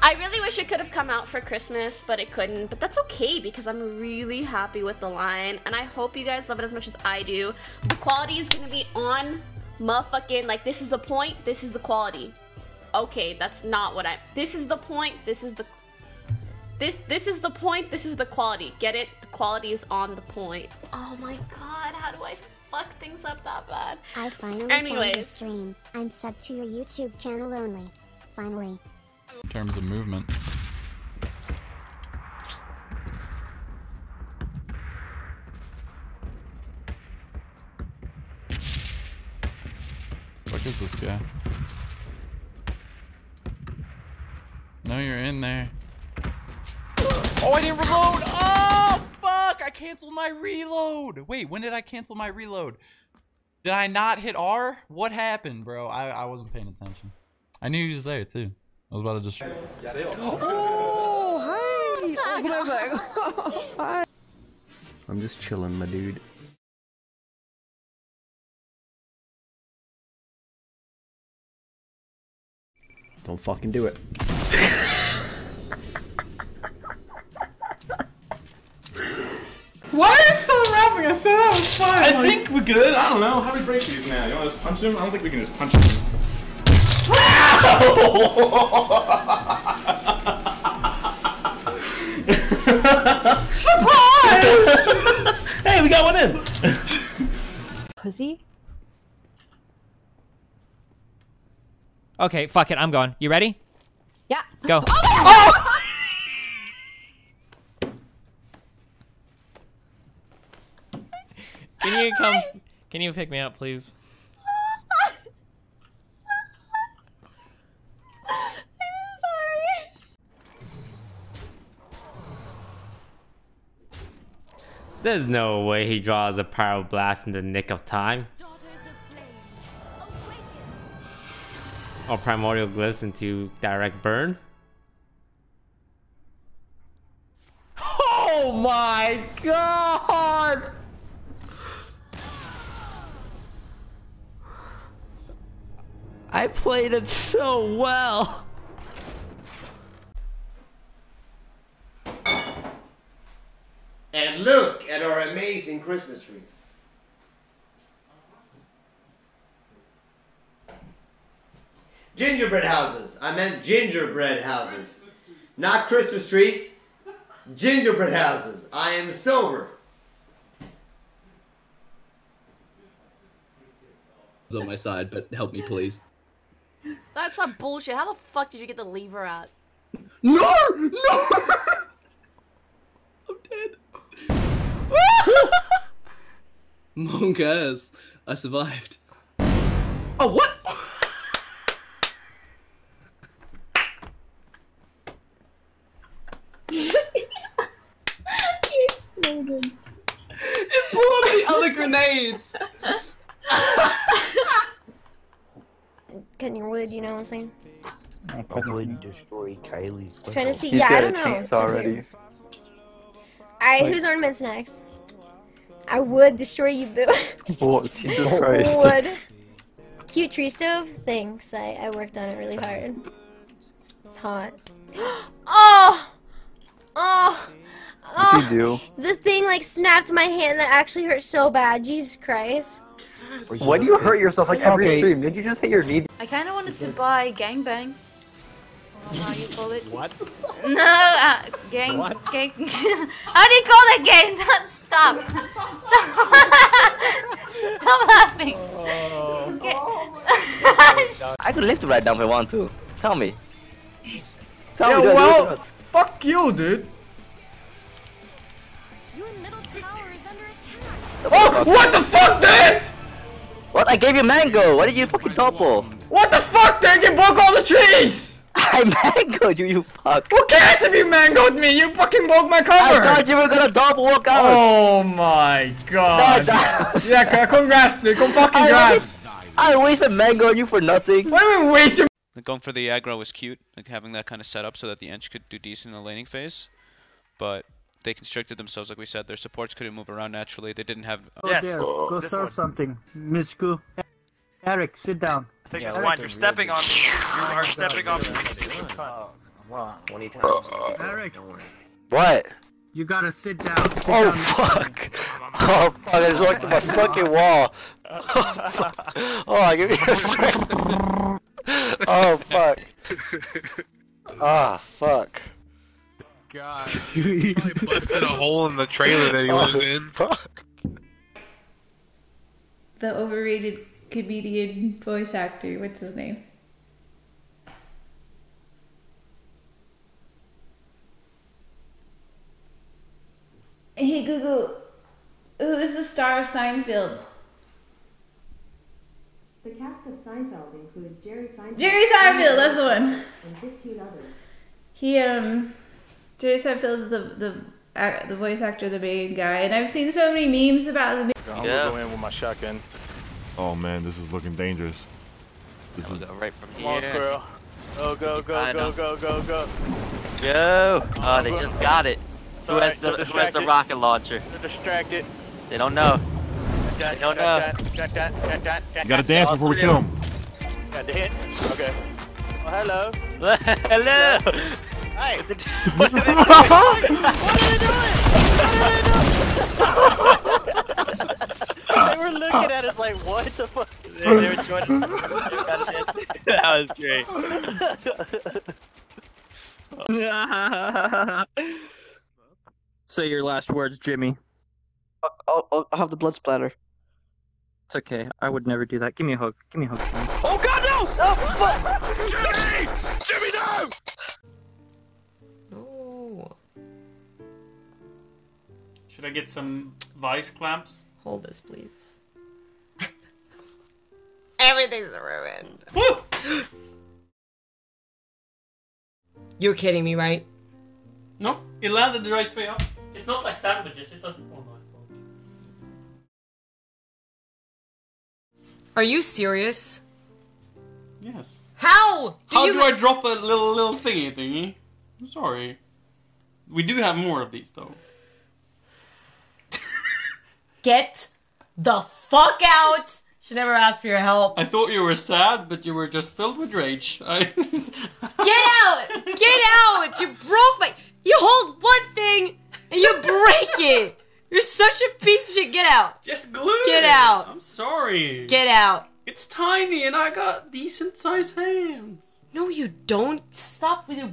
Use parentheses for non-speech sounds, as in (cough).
I really wish it could have come out for Christmas, but it couldn't. But that's okay because I'm really happy with the line, and I hope you guys love it as much as I do. The quality is gonna be on motherfucking like this is the point. This is the quality. Okay, that's not what I. This is the point. This is the. This this is the point. This is the quality. Get it? The quality is on the point. Oh my god, how do I fuck things up that bad? I finally found your stream. I'm sub to your YouTube channel only. Finally. In terms of movement. What is this guy? No, you're in there. Oh, I didn't reload! Oh, fuck! I canceled my reload! Wait, when did I cancel my reload? Did I not hit R? What happened, bro? I, I wasn't paying attention. I knew he was there, too. I was about to just... Oh, hey! Oh, (laughs) hi. I'm just chilling, my dude. Don't fucking do it. Why are you still rapping? I said that was fine. I think we're good. I don't know. How do we break these now? You want to just punch him? I don't think we can just punch him. Surprise! (laughs) hey, we got one in. Pussy? Okay, fuck it, I'm going. You ready? Yeah. Go. Oh oh! Can you come? Can you pick me up, please? There's no way he draws a Pyroblast in the nick of time. Or primordial glyphs into direct burn. Oh my god! I played it so well. And look at our amazing Christmas trees. Gingerbread houses. I meant gingerbread houses. Not Christmas trees. Gingerbread houses. I am sober. on my side, but help me please. That's some bullshit. How the fuck did you get the lever out? No! No! I'm dead. Monk. I survived. Oh, what? It blew up the other grenades! Cutting your wood, you know what I'm saying? I would destroy Kylie's. Trying to see. Yeah, I don't know. That's weird. Alright, Like- whose ornament's next? I would destroy you, boo. (laughs) What? Jesus Christ. would. Cute tree stove? Thanks. I, I worked on it really hard. It's hot. oh! (gasps) Oh! Oh! What'd you oh! do? The thing like snapped my hand that actually hurt so bad. Jesus Christ. Why do you hurt yourself like every Okay. stream? Did you just hit your knee? I kind of wanted to buy gangbang. I don't know how you call it. What? No, uh, gang. What? gang. (laughs) how do you call that game? (laughs) Stop. (laughs) Stop laughing. Ga- I could lift right down if I want to. Tell me. Tell Yeah, me, do I do it or well, not? fuck you, dude. Oh, what the fuck, dude? What? I gave you mango. Why did you fucking topple? What the fuck, dude? You broke all the trees. I mangoed you, you fuck. Who cares if you mangoed me? You fucking broke my cover. I cover. thought you were gonna double walk out. Oh my god. that was- yeah, congrats, dude. Come (laughs) fucking congrats. I wasted mango on you for nothing. Why do you mean waste your Like, Going for the aggro was cute, like having that kind of setup so that the Ench could do decent in the laning phase. But they constricted themselves, like we said. Their supports couldn't move around naturally. They didn't have. Go there. Go serve something. Michku. Eric, sit down. Take yeah, one, you're stepping on me. You are stepping on me. What? 20 times. Eric, What? you gotta sit down. Sit Oh down. fuck! Oh fuck! I just walked through my fucking wall. (laughs) Hold on, give me a second. Oh fuck! Ah fuck! God. (laughs) He probably busted a hole in the trailer that he was Oh, in. Fuck! The overrated comedian voice actor. What's his name? Hey Google, who is the star of Seinfeld? The cast of Seinfeld includes Jerry Seinfeld. Jerry Seinfeld, that's the one. And 15 others. He um, Jerry Seinfeld is the the ac- the voice actor, the main guy, and I've seen so many memes about the. I'm gonna go in with my shotgun. Oh man, this is looking dangerous. This is right from Come on, squirrel. Go, go, go, go, go, go, go. Go! Oh, they just got it. Who Alright, has the Who has the rocket launcher? They're distracted. They don't know. Got, They don't got, know. got, got, got, got, got, You gotta dance before we kill him. Got the hit. Okay. Oh, hello. (laughs) Hello. Hey. (laughs) What are they they were looking at us like, what the fuck? They, (laughs) they were (laughs) joining. (laughs) that was great. Say your last words, Jimmy. I'll, I'll, I'll have the blood splatter. It's okay. I would never do that. Give me a hug. Give me a hug. son. Oh God, no! Oh fuck! Jimmy! Jimmy, no! No. Should I get some vice clamps? Hold this, please. Everything's ruined. You're kidding me, right? No, it landed the right way up. It's not like sandwiches. It doesn't. Oh no. Are you serious? Yes. How? How you do I drop a little little thingy thingy? I'm sorry. We do have more of these though. Get the fuck out! Should never asked for your help. I thought you were sad, but you were just filled with rage. (laughs) I... Get out! Get out! You broke my. You hold one thing and you break it. You're such a piece of shit. Get out. Just glue Get it. out. I'm sorry. Get out. It's tiny and I got decent sized hands. No, you don't. Stop with your